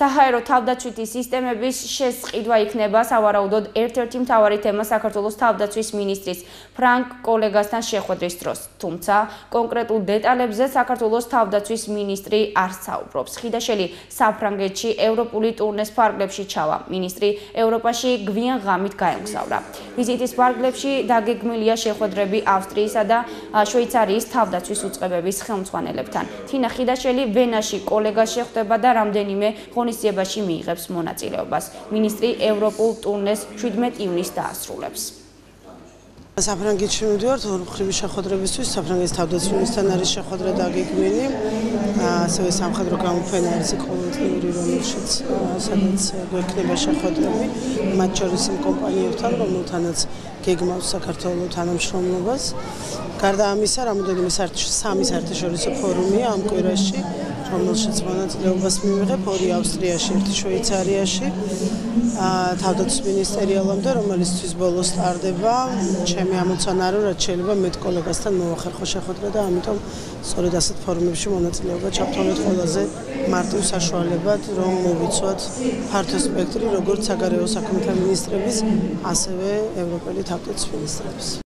საჰაერო თავდაცვითი სისტემების შესყიდვა იქნება სავარაუდოდ ერთ-ერთი მთავარი თემა საქართველოს თავდაცვის მინისტრის ფრანკ კოლეგასთან შეხვედრის დროს. თუმცა კონკრეტულ დეტალებზე საქართველოს თავდაცვის მინისტრი არ საუბრობს. ხიდაშელი საფრანგეთში ევროპული ტურნეს ფარგლებში ჩავა. მინისტრი ევროპაში გვიან ღამით გაემგზავრა. ვიზიტის ფარგლებში დაგეგმილია შეხვედრები ავსტრიისა და შვეიცარიის თავდაცვის უწყებების ხელმძღვანელებთან. თინა ხიდაშელი ვენაში კოლეგას შეხვდება და რამდენიმე ღონისძიებაში მიიღებს მონაწილეობას. მინისტრი ევროპულ ტურნეს 17 ივნისს დაასრულებს. საფრანგეთში მივდივართ ორი შეხვედრებისთვის, საფრანგეთის თავდაცვისთან არის შეხვედრა დაგეგმილი. ასევე სამხედრო გამოფენა არის ყოველდღიური, რომელშიც სადაც გვექნება შეხვედრები მათ შორის კომპანიებთან, რომელთანაც გეგმავს საქართველოს თანამშრომლობას. გარდა ამისა, რამოდენიმე სამი საერთაშორისო ფორუმია ამ კვირაში. რომელშიც მონაწილეობას მივიღებ ორი ავსტრიაში, ერთი შვეიცარიაში. აა თავდაცვის მინისტერიალამდე, რომელისთვის ბოლოს სტარდება, ჩემი ამოცანა არის, რაც შეიძლება მეტ კოლეგასთან მოახერხო შეხვედრა და ამიტომ სწორედ ასეთ ფორუმებში მონაწილეობა ჩავთვალოთ ყველაზე მარტივ საშუალებად, რომ მოვიცვათ ფართო სპექტრი, როგორც საგარეო საქმეთა მინისტრების, ასევე ევროპელი თავდაცვის მინისტრების.